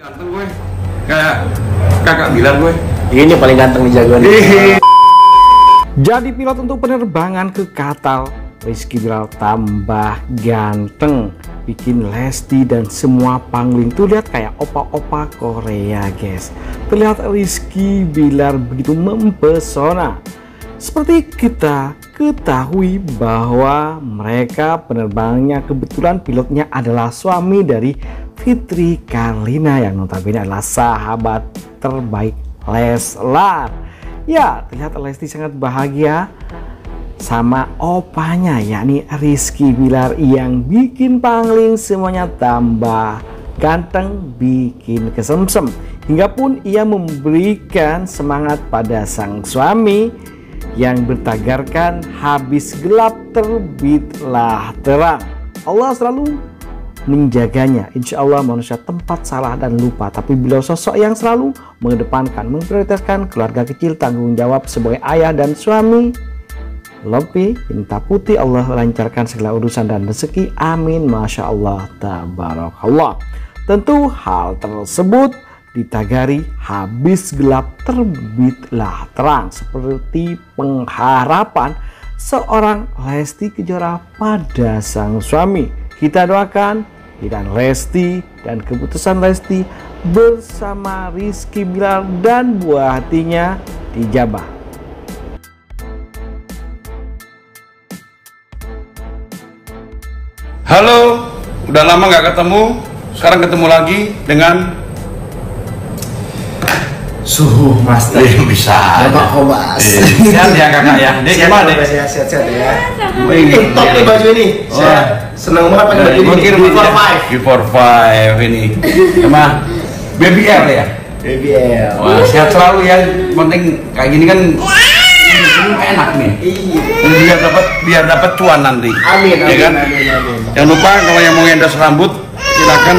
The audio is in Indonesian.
Ganteng gue. Kayak kakak Bilar gue. Ini paling ganteng di jagoan. Jadi pilot untuk penerbangan ke Katal, Rizky Bilal tambah ganteng. Bikin Lesti dan semua pangling tuh lihat kayak opa-opa Korea guys. Terlihat Rizky Bilar begitu mempesona. Seperti kita ketahui bahwa mereka penerbangnya kebetulan pilotnya adalah suami dari Fitri Karlina yang notabene adalah sahabat terbaik Leslar. Ya, terlihat Lesti sangat bahagia sama opanya yakni Rizky Bilar yang bikin pangling semuanya tambah ganteng bikin kesemsem hingga pun ia memberikan semangat pada sang suami yang bertagarkan habis gelap terbitlah terang Allah selalu menjaganya insya Allah manusia tempat salah dan lupa tapi beliau sosok yang selalu mengedepankan memprioritaskan keluarga kecil tanggung jawab sebagai ayah dan suami Lopi, minta putih Allah lancarkan segala urusan dan rezeki. Amin. Masya Allah. Tabarakallah. Tentu hal tersebut ditagari habis gelap terbitlah terang seperti pengharapan seorang Lesti Kejora pada sang suami. Kita doakan dan Lesti dan keputusan Lesti bersama Rizky Bilal dan buah hatinya dijabah. Halo, udah lama nggak ketemu. Sekarang ketemu lagi dengan Suhu master. Eh, bisa. Bapak Kobas. Eh, Sehat ya kakak ya. Dek Siap, gimana dek? Kobas, ya, ya. Wih, Top nih baju ini. Wah. Saya senang banget pakai baju ini. Before five. Before five ini. Sama BBL ya. BBL. Wah, sehat selalu ya. Penting kayak gini kan ini enak nih. Iya. Biar dapat biar dapat cuan nanti. Amin, Ya amin, kan? amin, amin. Jangan lupa kalau yang mau ngendas rambut silakan